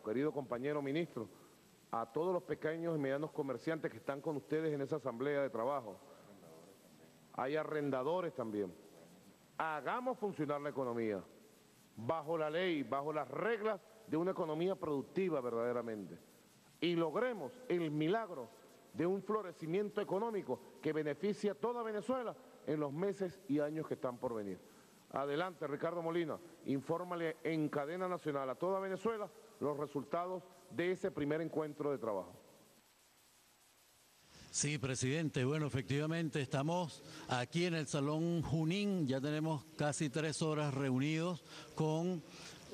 Querido compañero ministro, a todos los pequeños y medianos comerciantes que están con ustedes en esa asamblea de trabajo. Hay arrendadores también. Hagamos funcionar la economía bajo la ley, bajo las reglas de una economía productiva verdaderamente. Y logremos el milagro de un florecimiento económico que beneficie a toda Venezuela en los meses y años que están por venir. Adelante, Ricardo Molina, infórmale en cadena nacional a toda Venezuela los resultados de ese primer encuentro de trabajo. Sí, presidente. Bueno, efectivamente estamos aquí en el Salón Junín, ya tenemos casi tres horas reunidos con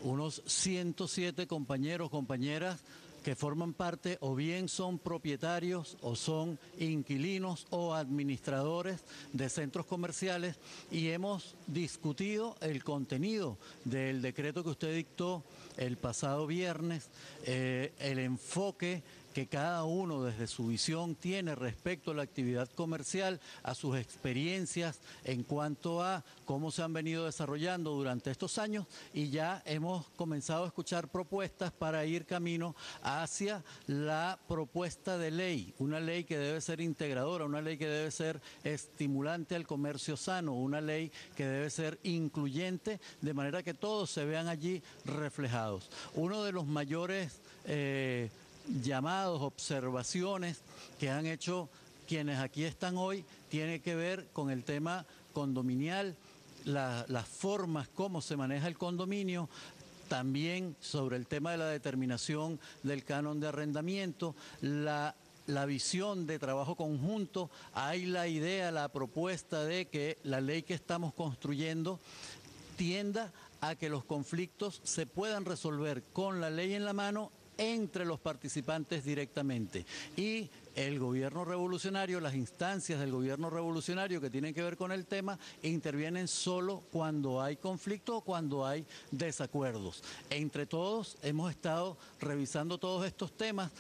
unos 107 compañeros, compañeras que forman parte o bien son propietarios o son inquilinos o administradores de centros comerciales y hemos discutido el contenido del decreto que usted dictó el pasado viernes, eh, el enfoque que cada uno desde su visión tiene respecto a la actividad comercial, a sus experiencias en cuanto a cómo se han venido desarrollando durante estos años y ya hemos comenzado a escuchar propuestas para ir camino hacia la propuesta de ley, una ley que debe ser integradora, una ley que debe ser estimulante al comercio sano, una ley que debe ser incluyente de manera que todos se vean allí reflejados. Uno de los mayores... Eh, llamados, observaciones que han hecho quienes aquí están hoy, tiene que ver con el tema condominial, las formas, cómo se maneja el condominio, también sobre el tema de la determinación del canon de arrendamiento, la la visión de trabajo conjunto, hay la idea, la propuesta de que la ley que estamos construyendo tienda a que los conflictos se puedan resolver con la ley en la mano entre los participantes directamente. Y el gobierno revolucionario, las instancias del gobierno revolucionario que tienen que ver con el tema, intervienen solo cuando hay conflicto o cuando hay desacuerdos. Entre todos hemos estado revisando todos estos temas,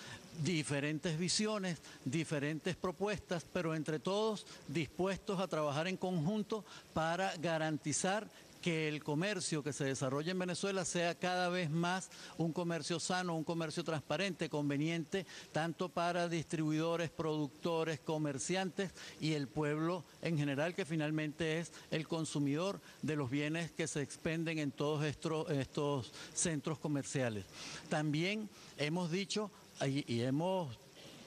diferentes visiones, diferentes propuestas, pero entre todos dispuestos a trabajar en conjunto para garantizar que el comercio que se desarrolla en Venezuela sea cada vez más un comercio sano, un comercio transparente, conveniente, tanto para distribuidores, productores, comerciantes y el pueblo en general, que finalmente es el consumidor de los bienes que se expenden en todos estos, estos centros comerciales. También hemos dicho y hemos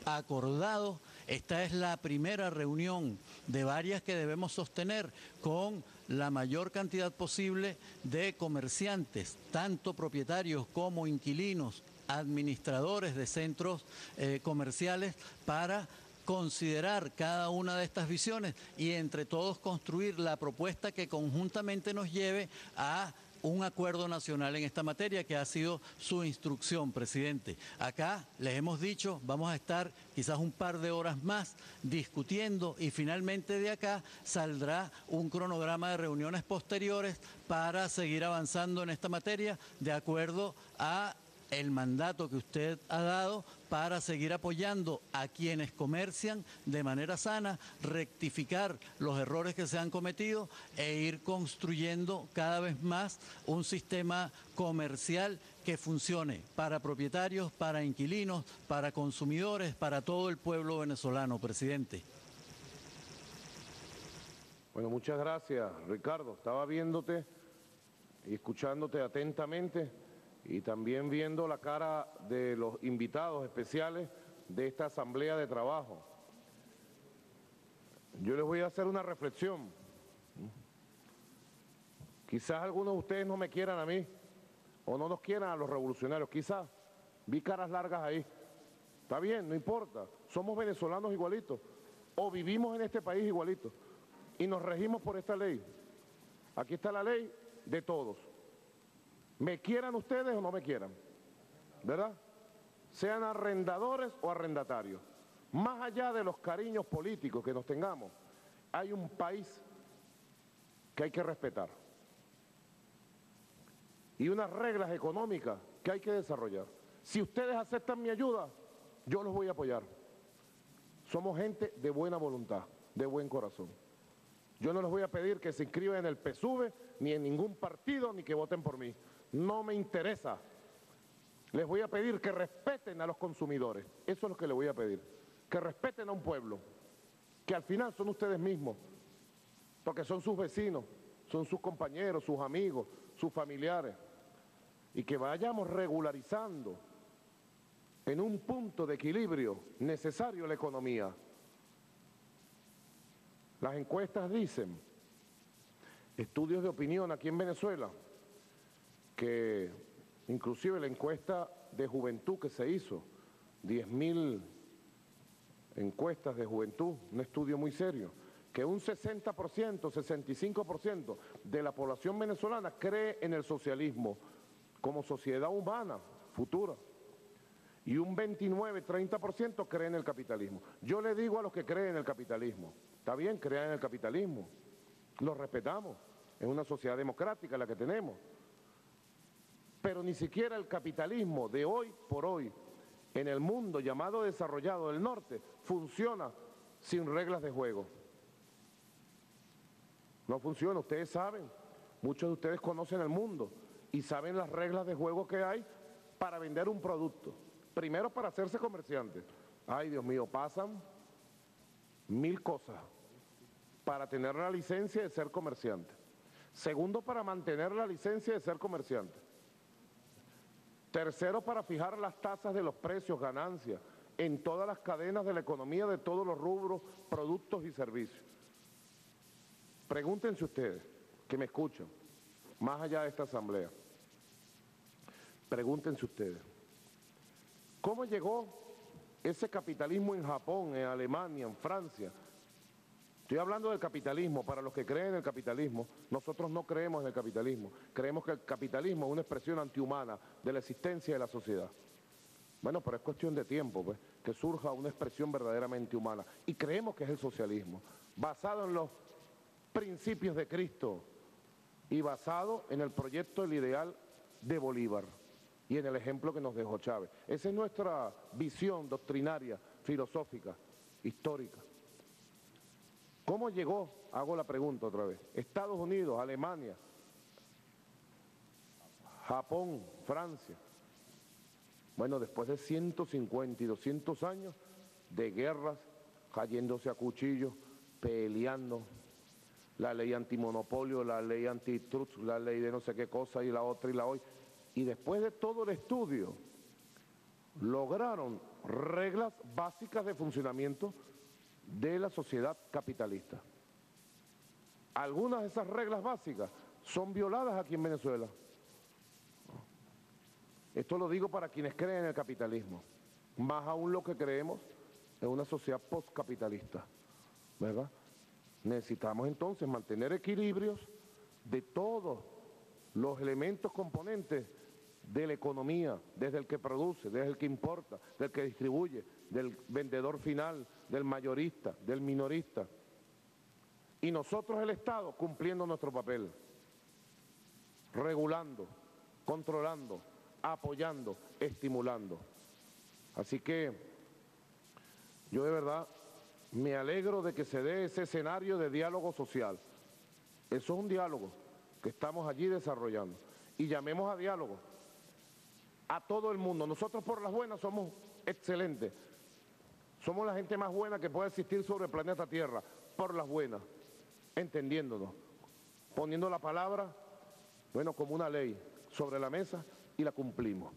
acordado, esta es la primera reunión de varias que debemos sostener con la mayor cantidad posible de comerciantes, tanto propietarios como inquilinos, administradores de centros eh, comerciales, para considerar cada una de estas visiones y entre todos construir la propuesta que conjuntamente nos lleve a un acuerdo nacional en esta materia que ha sido su instrucción, presidente. Acá les hemos dicho, vamos a estar quizás un par de horas más discutiendo y finalmente de acá saldrá un cronograma de reuniones posteriores para seguir avanzando en esta materia de acuerdo a el mandato que usted ha dado para seguir apoyando a quienes comercian de manera sana, rectificar los errores que se han cometido e ir construyendo cada vez más un sistema comercial que funcione para propietarios, para inquilinos, para consumidores, para todo el pueblo venezolano, presidente. Bueno, muchas gracias, Ricardo. Estaba viéndote y escuchándote atentamente y también viendo la cara de los invitados especiales de esta asamblea de trabajo. Yo les voy a hacer una reflexión. Quizás algunos de ustedes no me quieran a mí o no nos quieran a los revolucionarios, quizás. Vi caras largas ahí. Está bien, no importa. Somos venezolanos igualitos o vivimos en este país igualitos y nos regimos por esta ley. Aquí está la ley de todos. Me quieran ustedes o no me quieran, ¿verdad? Sean arrendadores o arrendatarios. Más allá de los cariños políticos que nos tengamos, hay un país que hay que respetar y unas reglas económicas que hay que desarrollar. Si ustedes aceptan mi ayuda, yo los voy a apoyar. Somos gente de buena voluntad, de buen corazón. Yo no les voy a pedir que se inscriban en el PSUV, ni en ningún partido, ni que voten por mí. No me interesa. Les voy a pedir que respeten a los consumidores. Eso es lo que les voy a pedir. Que respeten a un pueblo, que al final son ustedes mismos, porque son sus vecinos, son sus compañeros, sus amigos, sus familiares. Y que vayamos regularizando en un punto de equilibrio necesario la economía. Las encuestas dicen, estudios de opinión aquí en Venezuela, que inclusive la encuesta de juventud que se hizo, 10.000 encuestas de juventud, un estudio muy serio, que un 60%, 65% de la población venezolana cree en el socialismo como sociedad humana futura y un 29, 30% cree en el capitalismo. Yo le digo a los que creen en el capitalismo, está bien, crean en el capitalismo, lo respetamos, es una sociedad democrática la que tenemos, pero ni siquiera el capitalismo de hoy por hoy en el mundo llamado desarrollado del norte funciona sin reglas de juego. No funciona, ustedes saben, muchos de ustedes conocen el mundo y saben las reglas de juego que hay para vender un producto. Primero para hacerse comerciante. Ay, Dios mío, pasan mil cosas para tener la licencia de ser comerciante. Segundo, para mantener la licencia de ser comerciante. Tercero, para fijar las tasas de los precios, ganancias, en todas las cadenas de la economía, de todos los rubros, productos y servicios. Pregúntense ustedes, que me escuchan, más allá de esta asamblea, pregúntense ustedes, ¿Cómo llegó ese capitalismo en Japón, en Alemania, en Francia? Estoy hablando del capitalismo, para los que creen en el capitalismo, nosotros no creemos en el capitalismo, creemos que el capitalismo es una expresión antihumana de la existencia de la sociedad. Bueno, pero es cuestión de tiempo, pues, que surja una expresión verdaderamente humana. Y creemos que es el socialismo, basado en los principios de Cristo y basado en el proyecto, el ideal de Bolívar y en el ejemplo que nos dejó Chávez. Esa es nuestra visión doctrinaria, filosófica, histórica. ¿Cómo llegó? Hago la pregunta otra vez. Estados Unidos, Alemania, Japón, Francia. Bueno, después de 150 y 200 años de guerras, cayéndose a cuchillos, peleando, la ley antimonopolio, la ley antitrust, la ley de no sé qué cosa y la otra y la hoy, y después de todo el estudio lograron reglas básicas de funcionamiento de la sociedad capitalista. Algunas de esas reglas básicas son violadas aquí en Venezuela. Esto lo digo para quienes creen en el capitalismo, más aún lo que creemos en una sociedad postcapitalista, ¿verdad? Necesitamos entonces mantener equilibrios de todos los elementos componentes de la economía, desde el que produce, desde el que importa, del que distribuye, del vendedor final, del mayorista, del minorista. Y nosotros el Estado cumpliendo nuestro papel, regulando, controlando, apoyando, estimulando. Así que yo de verdad me alegro de que se dé ese escenario de diálogo social. Eso es un diálogo que estamos allí desarrollando. Y llamemos a diálogo a todo el mundo. Nosotros por las buenas somos excelentes. Somos la gente más buena que puede existir sobre el planeta Tierra, por las buenas, entendiéndonos, poniendo la palabra, bueno, como una ley sobre la mesa y la cumplimos.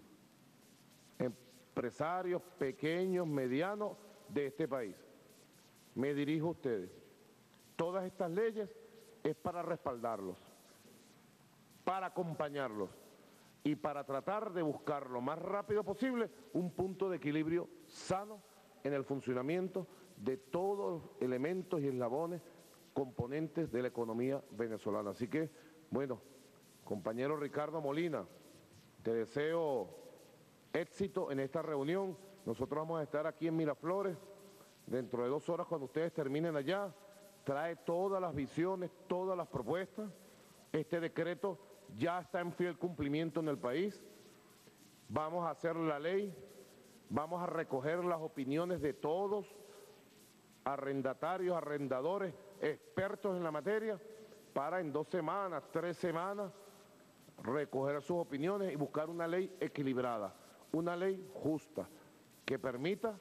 Empresarios pequeños, medianos de este país. Me dirijo a ustedes. Todas estas leyes es para respaldarlos, para acompañarlos y para tratar de buscar lo más rápido posible un punto de equilibrio sano en el funcionamiento de todos los elementos y eslabones componentes de la economía venezolana. Así que, bueno, compañero Ricardo Molina, te deseo éxito en esta reunión. Nosotros vamos a estar aquí en Miraflores dentro de dos horas cuando ustedes terminen allá. Trae todas las visiones, todas las propuestas. Este decreto ya está en fiel cumplimiento en el país. Vamos a hacer la ley, vamos a recoger las opiniones de todos, arrendatarios, arrendadores, expertos en la materia, para en dos semanas, tres semanas, recoger sus opiniones y buscar una ley equilibrada, una ley justa que permita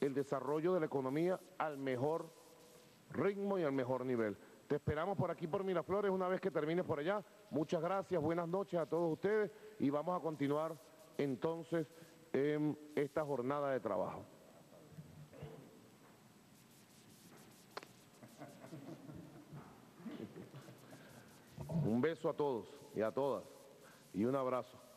el desarrollo de la economía al mejor ritmo y al mejor nivel. Te esperamos por aquí por Miraflores una vez que termines por allá. Muchas gracias, buenas noches a todos ustedes y vamos a continuar entonces en esta jornada de trabajo. Un beso a todos y a todas y un abrazo.